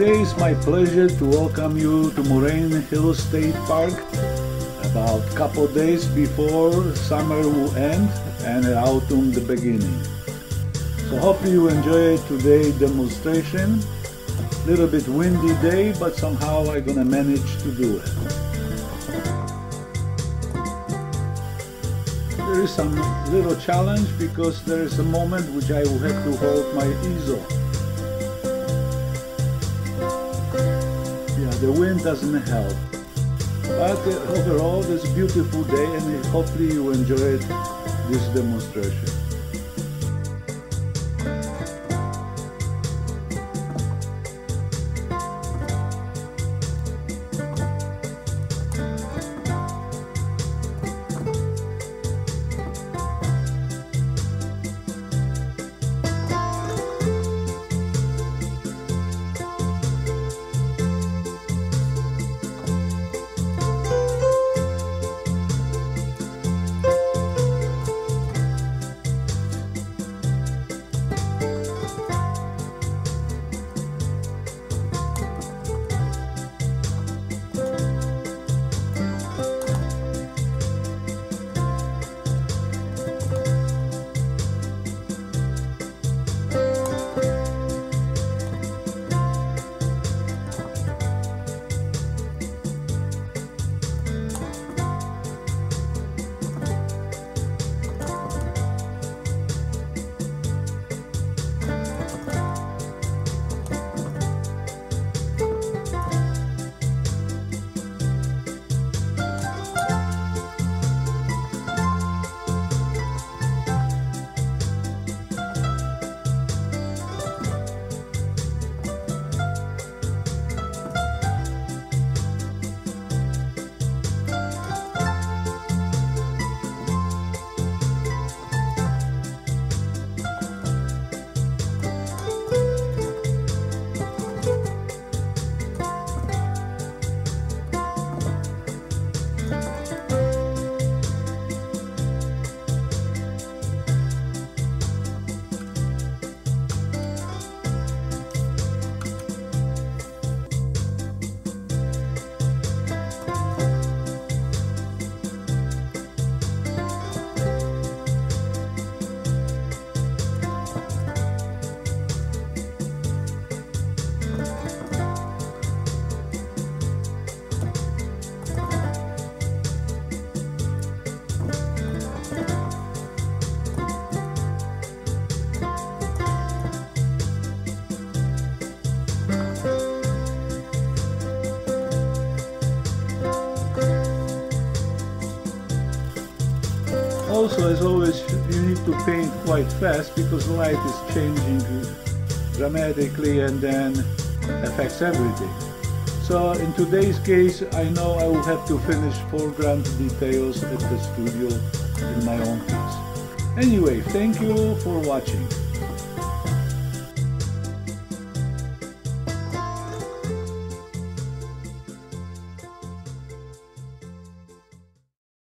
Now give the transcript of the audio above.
Today is my pleasure to welcome you to Moraine Hill State Park about a couple days before summer will end and autumn the beginning. So hope you enjoy today demonstration. Little bit windy day, but somehow I'm gonna manage to do it. There is some little challenge because there is a moment which I will have to hold my easel. Yeah, the wind doesn't help. But uh, overall, it's a beautiful day and hopefully you enjoyed this demonstration. Also, as always, you need to paint quite fast because light is changing dramatically and then affects everything. So in today's case, I know I will have to finish foreground details at the studio in my own piece. Anyway, thank you for watching.